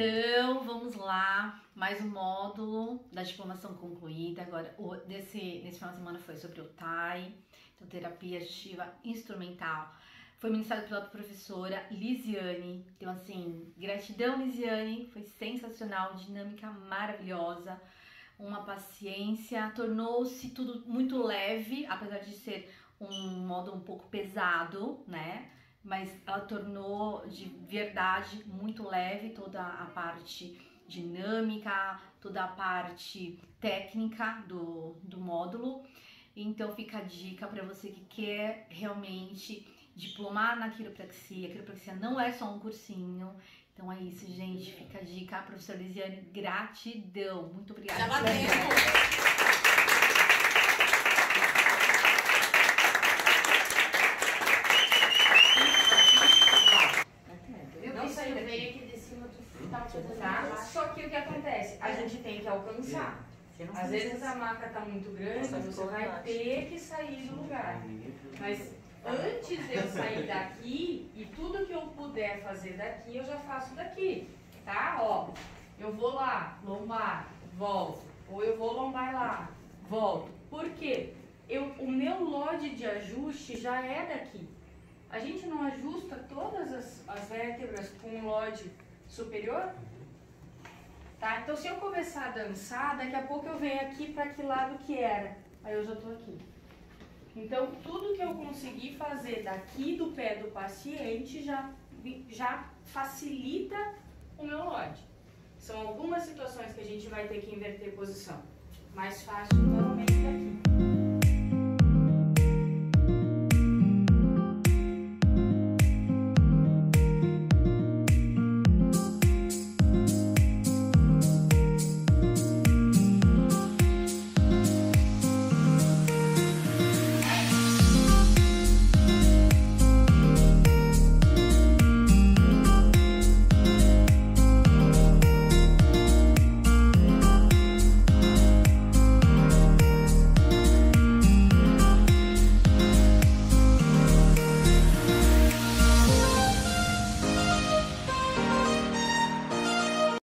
Então, vamos lá. Mais um módulo da diplomação concluída. Agora, o, desse, nesse final de semana foi sobre o TAI, então, terapia gestiva instrumental. Foi ministrado pela professora Lisiane. Então, assim, gratidão, Lisiane. Foi sensacional, dinâmica maravilhosa, uma paciência. Tornou-se tudo muito leve, apesar de ser um modo um pouco pesado, né? Mas ela tornou de verdade muito leve toda a parte dinâmica, toda a parte técnica do, do módulo. Então fica a dica para você que quer realmente diplomar na quiropraxia. A quiropraxia não é só um cursinho. Então é isso, gente. Fica a dica. Professora Lisiane, gratidão. Muito obrigada. Já bateu. Tá? Só que o que acontece? A gente tem que alcançar. Às vezes a maca está muito grande, você vai ter que sair do lugar. Mas antes de eu sair daqui, e tudo que eu puder fazer daqui, eu já faço daqui. Tá? Ó, eu vou lá, lombar, volto. Ou eu vou lombar lá, volto. Por quê? Eu, o meu lote de ajuste já é daqui. A gente não ajusta todas as, as vértebras com o LOD superior? Tá? Então, se eu começar a dançar, daqui a pouco eu venho aqui para que lado que era. Aí eu já estou aqui. Então, tudo que eu conseguir fazer daqui do pé do paciente já, já facilita o meu LOD. São algumas situações que a gente vai ter que inverter posição. Mais fácil normalmente daqui.